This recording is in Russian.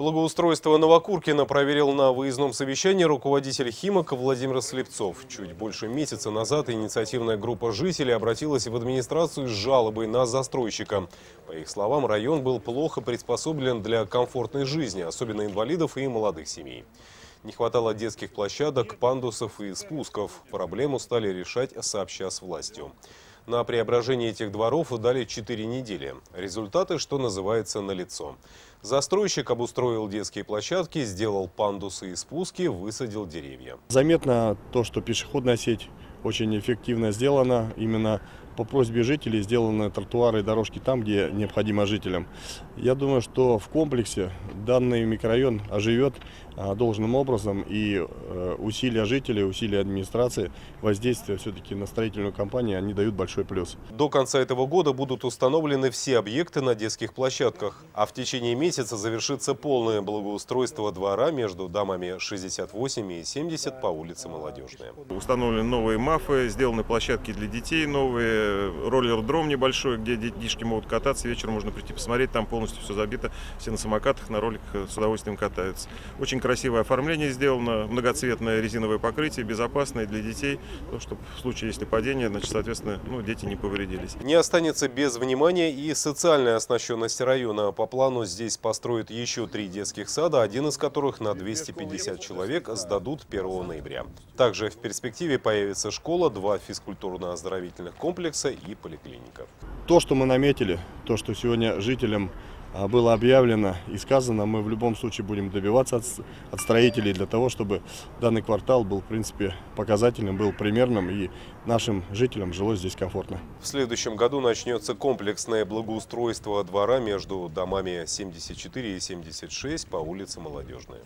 Благоустройство Новокуркина проверил на выездном совещании руководитель Химок Владимир Слепцов. Чуть больше месяца назад инициативная группа жителей обратилась в администрацию с жалобой на застройщика. По их словам, район был плохо приспособлен для комфортной жизни, особенно инвалидов и молодых семей. Не хватало детских площадок, пандусов и спусков. Проблему стали решать сообща с властью. На преображение этих дворов дали 4 недели. Результаты, что называется, налицо. Застройщик обустроил детские площадки, сделал пандусы и спуски, высадил деревья. Заметно то, что пешеходная сеть очень эффективно сделана. Именно по просьбе жителей сделаны тротуары и дорожки там, где необходимо жителям. Я думаю, что в комплексе данный микрорайон оживет а, должным образом и э, усилия жителей, усилия администрации, воздействие все-таки на строительную компанию, они дают большой плюс. До конца этого года будут установлены все объекты на детских площадках, а в течение месяца завершится полное благоустройство двора между домами 68 и 70 по улице Молодежная. Установлены новые мафы, сделаны площадки для детей новые, роллер-дром небольшой, где детишки могут кататься, вечером можно прийти посмотреть, там полностью все забито, все на самокатах, на роликах с удовольствием катаются. Очень красивое оформление сделано, многоцветное резиновое покрытие, безопасное для детей, ну, чтобы в случае, если падение, значит, соответственно, ну, дети не повредились. Не останется без внимания и социальная оснащенность района. По плану здесь построят еще три детских сада, один из которых на 250 человек сдадут 1 ноября. Также в перспективе появится школа, два физкультурно-оздоровительных комплекса и поликлиника. То, что мы наметили, то, что сегодня жителям а, было объявлено и сказано, мы в любом случае будем добиваться от, от строителей для того, чтобы данный квартал был, в принципе, показательным, был примерным и нашим жителям жилось здесь комфортно. В следующем году начнется комплексное благоустройство двора между домами 74 и 76 по улице Молодежная.